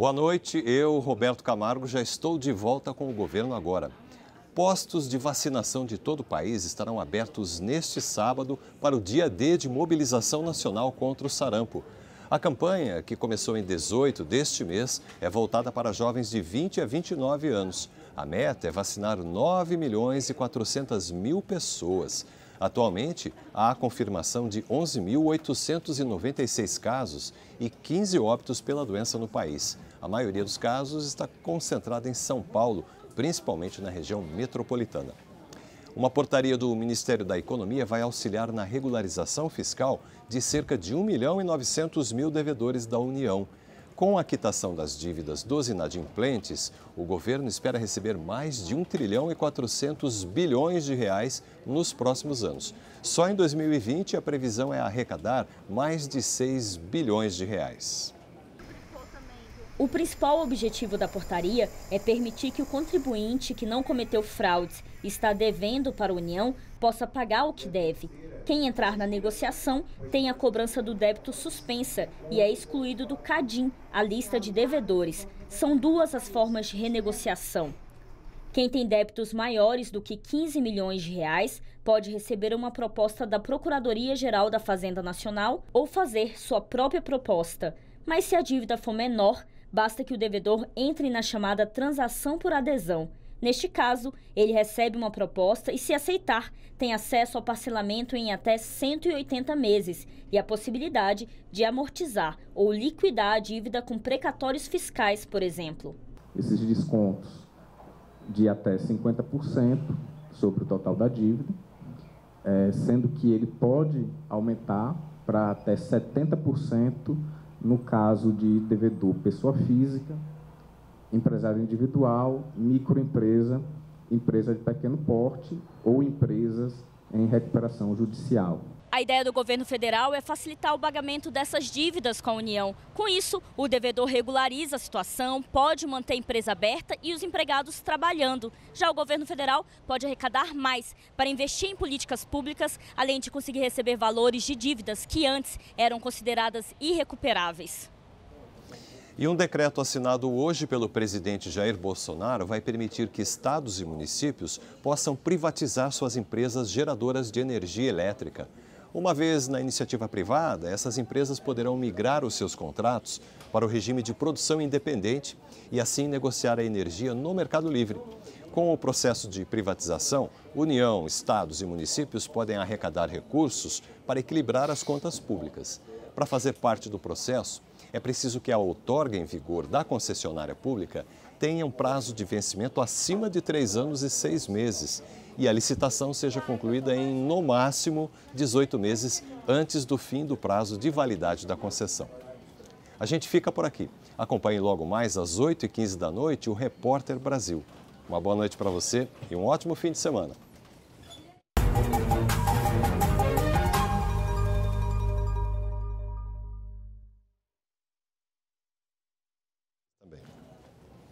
Boa noite, eu, Roberto Camargo, já estou de volta com o governo agora. Postos de vacinação de todo o país estarão abertos neste sábado para o dia D de mobilização nacional contra o sarampo. A campanha, que começou em 18 deste mês, é voltada para jovens de 20 a 29 anos. A meta é vacinar 9 milhões e 400 mil pessoas. Atualmente, há a confirmação de 11.896 casos e 15 óbitos pela doença no país. A maioria dos casos está concentrada em São Paulo, principalmente na região metropolitana. Uma portaria do Ministério da Economia vai auxiliar na regularização fiscal de cerca de 1 milhão e 900 mil devedores da União. Com a quitação das dívidas dos inadimplentes, o governo espera receber mais de 1 trilhão e 400 bilhões de reais nos próximos anos. Só em 2020 a previsão é arrecadar mais de 6 bilhões de reais. O principal objetivo da portaria é permitir que o contribuinte que não cometeu fraudes e está devendo para a União possa pagar o que deve. Quem entrar na negociação tem a cobrança do débito suspensa e é excluído do CADIM, a lista de devedores. São duas as formas de renegociação. Quem tem débitos maiores do que 15 milhões de reais pode receber uma proposta da Procuradoria-Geral da Fazenda Nacional ou fazer sua própria proposta. Mas se a dívida for menor, basta que o devedor entre na chamada transação por adesão. Neste caso, ele recebe uma proposta e, se aceitar, tem acesso ao parcelamento em até 180 meses e a possibilidade de amortizar ou liquidar a dívida com precatórios fiscais, por exemplo. Esses descontos de até 50% sobre o total da dívida, é, sendo que ele pode aumentar para até 70% no caso de devedor pessoa física, empresário individual, microempresa, empresa de pequeno porte ou empresas em recuperação judicial. A ideia do governo federal é facilitar o pagamento dessas dívidas com a União. Com isso, o devedor regulariza a situação, pode manter a empresa aberta e os empregados trabalhando. Já o governo federal pode arrecadar mais para investir em políticas públicas, além de conseguir receber valores de dívidas que antes eram consideradas irrecuperáveis. E um decreto assinado hoje pelo presidente Jair Bolsonaro vai permitir que estados e municípios possam privatizar suas empresas geradoras de energia elétrica. Uma vez na iniciativa privada, essas empresas poderão migrar os seus contratos para o regime de produção independente e assim negociar a energia no mercado livre. Com o processo de privatização, União, estados e municípios podem arrecadar recursos para equilibrar as contas públicas. Para fazer parte do processo, é preciso que a outorga em vigor da concessionária pública tenha um prazo de vencimento acima de três anos e seis meses e a licitação seja concluída em, no máximo, 18 meses antes do fim do prazo de validade da concessão. A gente fica por aqui. Acompanhe logo mais às 8h15 da noite o Repórter Brasil. Uma boa noite para você e um ótimo fim de semana.